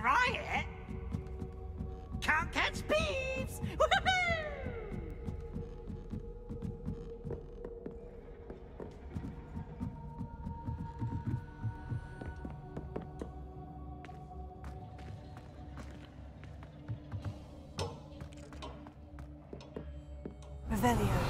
try it. Can't catch! Woohoo! Revelio.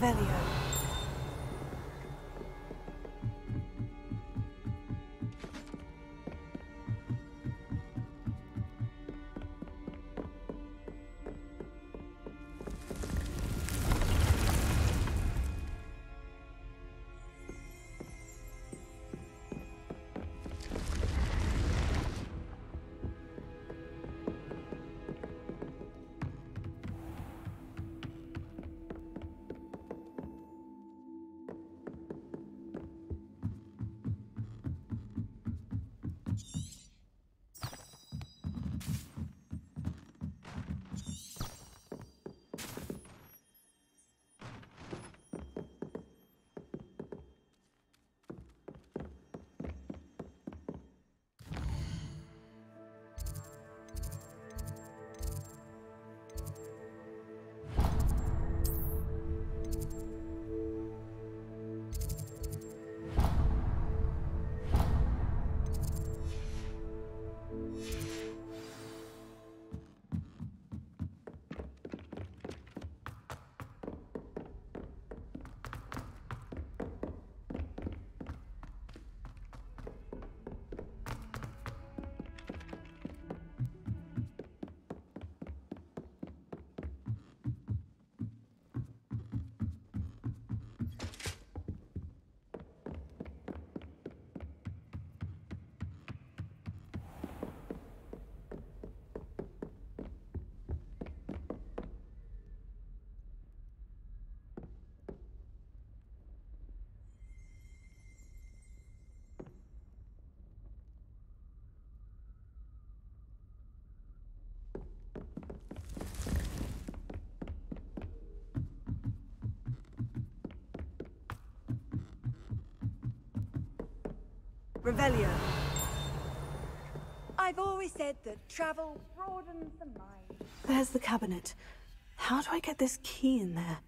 Revelio. Revelio. I've always said that travel broadens the mind. There's the cabinet. How do I get this key in there?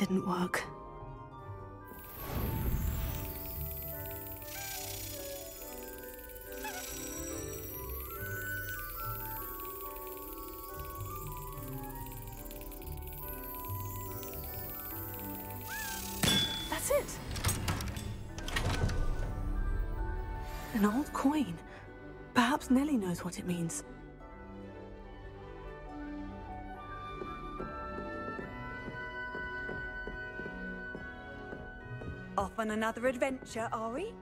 Didn't work. That's it. An old coin. Perhaps Nellie knows what it means. On another adventure, are we?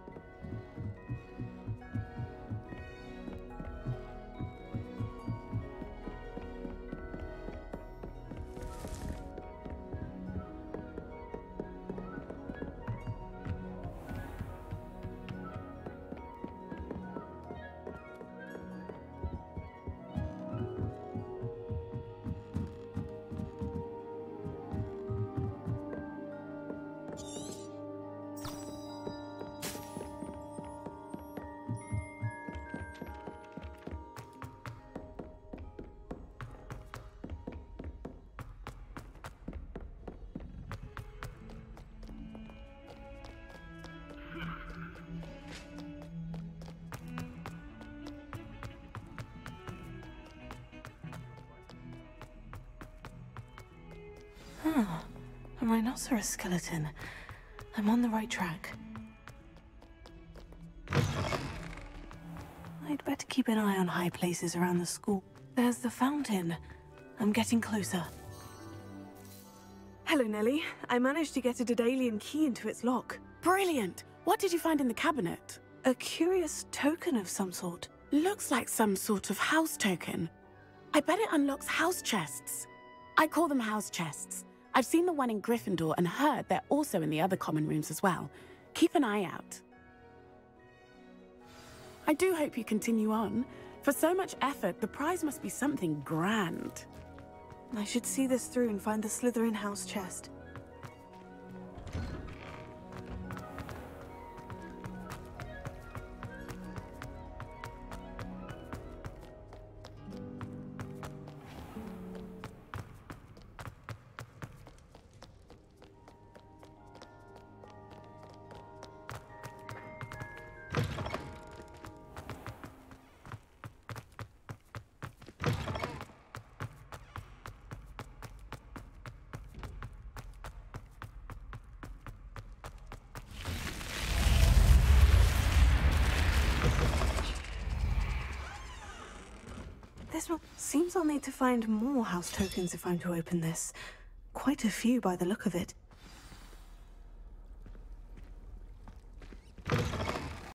Ah, a rhinoceros skeleton. I'm on the right track. I'd better keep an eye on high places around the school. There's the fountain. I'm getting closer. Hello, Nellie. I managed to get a Daedalian key into its lock. Brilliant! What did you find in the cabinet? A curious token of some sort. Looks like some sort of house token. I bet it unlocks house chests. I call them house chests. I've seen the one in Gryffindor and heard they're also in the other common rooms as well. Keep an eye out. I do hope you continue on. For so much effort, the prize must be something grand. I should see this through and find the Slytherin house chest. Seems I'll need to find more house tokens if I'm to open this. Quite a few by the look of it.